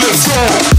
your let's.